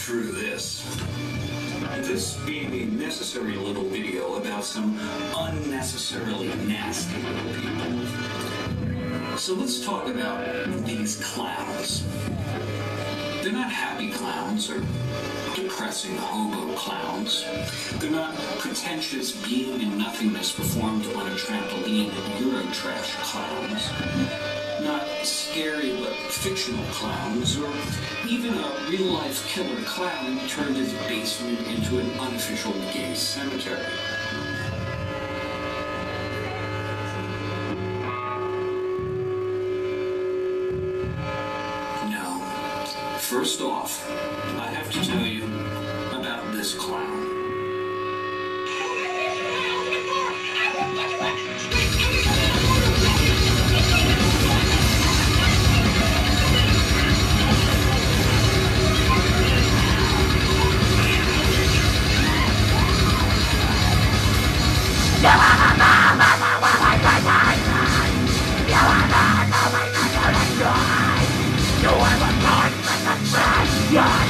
through this. This being a necessary little video about some unnecessarily nasty little people. So let's talk about these clowns. They're not happy clowns or depressing hobo clowns. They're not pretentious being and nothingness performed on a trampoline Eurotrash clowns. Fictional clowns, or even a real-life killer clown turned his basement into an unofficial gay cemetery. No. First off, I have to tell you about this clown. Yeah!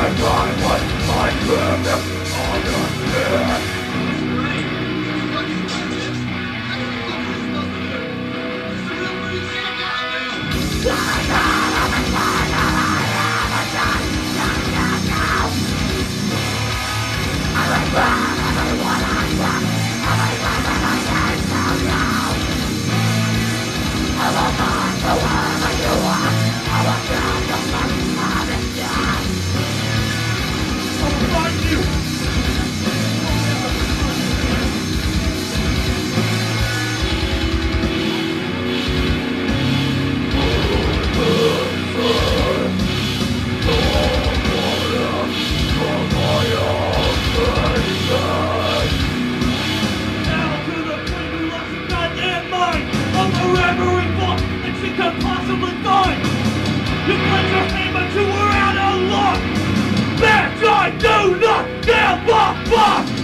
do not give a fuck.